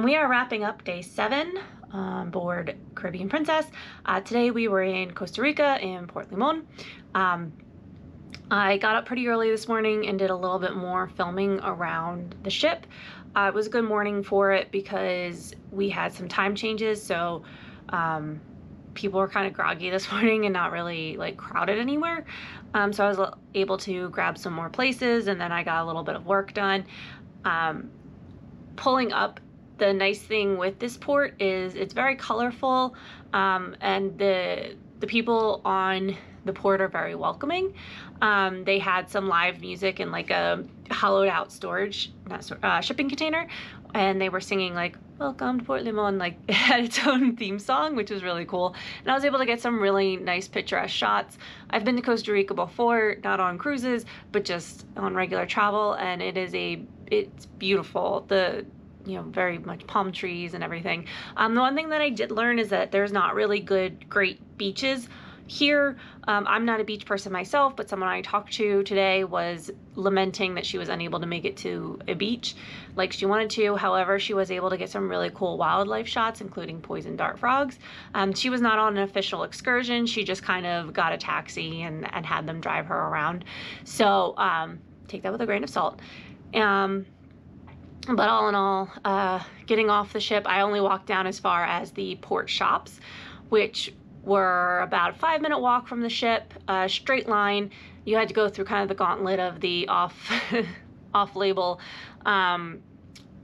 and we are wrapping up day seven on board Caribbean Princess. Uh, today we were in Costa Rica in Port Limon. Um, I got up pretty early this morning and did a little bit more filming around the ship. Uh, it was a good morning for it because we had some time changes, so um, people were kind of groggy this morning and not really like crowded anywhere. Um, so I was able to grab some more places and then I got a little bit of work done. Um, pulling up the nice thing with this port is it's very colorful um, and the the people on the port are very welcoming. Um, they had some live music in like a hollowed out storage, not uh, shipping container, and they were singing like "Welcome to Port Limon," like it had its own theme song, which was really cool. And I was able to get some really nice picturesque shots. I've been to Costa Rica before, not on cruises, but just on regular travel, and it is a it's beautiful. The you know, very much palm trees and everything. Um, the one thing that I did learn is that there's not really good, great beaches here. Um, I'm not a beach person myself, but someone I talked to today was lamenting that she was unable to make it to a beach like she wanted to. However, she was able to get some really cool wildlife shots, including poison dart frogs. Um, she was not on an official excursion. She just kind of got a taxi and, and had them drive her around. So um, take that with a grain of salt. But all in all, uh, getting off the ship, I only walked down as far as the port shops, which were about a five minute walk from the ship, a straight line. You had to go through kind of the gauntlet of the off, off label um,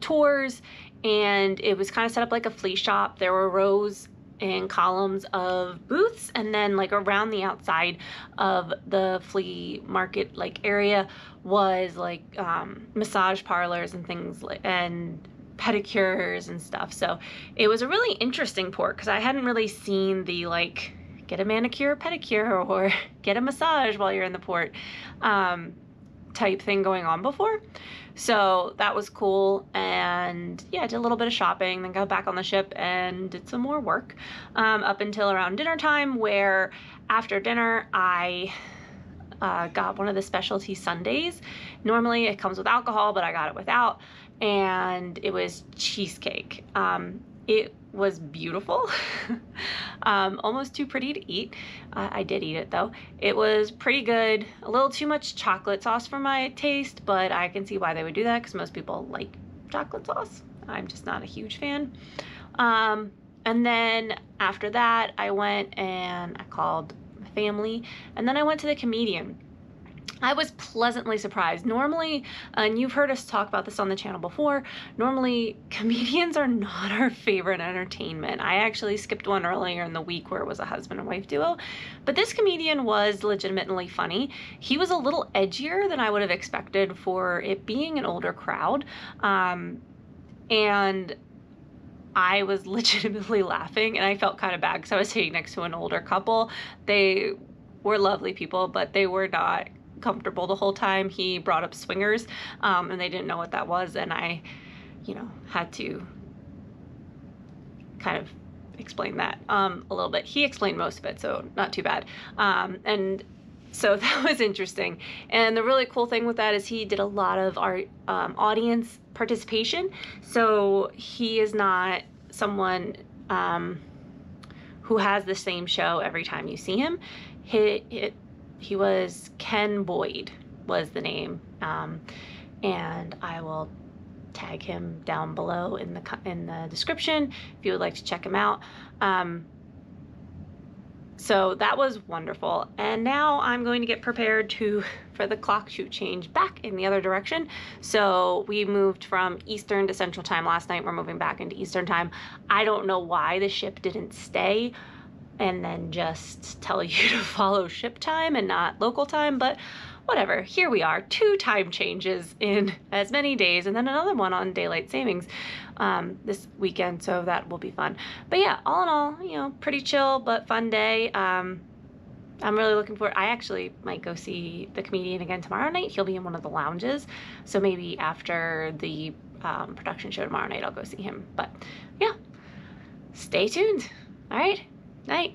tours, and it was kind of set up like a flea shop. There were rows and columns of booths and then like around the outside of the flea market like area was like um, massage parlors and things like and pedicures and stuff. So it was a really interesting port because i hadn't really seen the like get a manicure pedicure or get a massage while you're in the port. Um, type thing going on before so that was cool. And yeah, I did a little bit of shopping, then got back on the ship and did some more work um, up until around dinner time, where after dinner, I uh, got one of the specialty sundaes. Normally it comes with alcohol, but I got it without. And it was cheesecake. Um, it was beautiful, um, almost too pretty to eat. Uh, I did eat it though. It was pretty good, a little too much chocolate sauce for my taste, but I can see why they would do that because most people like chocolate sauce. I'm just not a huge fan. Um, and then after that, I went and I called my family, and then I went to the comedian. I was pleasantly surprised. Normally, and you've heard us talk about this on the channel before, normally comedians are not our favorite entertainment. I actually skipped one earlier in the week where it was a husband and wife duo, but this comedian was legitimately funny. He was a little edgier than I would have expected for it being an older crowd. Um, and I was legitimately laughing and I felt kind of bad because I was sitting next to an older couple. They were lovely people, but they were not comfortable the whole time. He brought up swingers um, and they didn't know what that was. And I, you know, had to kind of explain that um, a little bit. He explained most of it, so not too bad. Um, and so that was interesting. And the really cool thing with that is he did a lot of our um, audience participation. So he is not someone um, who has the same show every time you see him. He, it, he was Ken Boyd was the name, um, and I will tag him down below in the in the description if you would like to check him out. Um, so that was wonderful. And now I'm going to get prepared to for the clock to change back in the other direction. So we moved from Eastern to Central Time last night. We're moving back into Eastern Time. I don't know why the ship didn't stay and then just tell you to follow ship time and not local time, but whatever, here we are, two time changes in as many days, and then another one on daylight savings um, this weekend, so that will be fun. But yeah, all in all, you know, pretty chill but fun day. Um, I'm really looking forward. I actually might go see the comedian again tomorrow night. He'll be in one of the lounges, so maybe after the um, production show tomorrow night, I'll go see him. But yeah, stay tuned. All right. Night.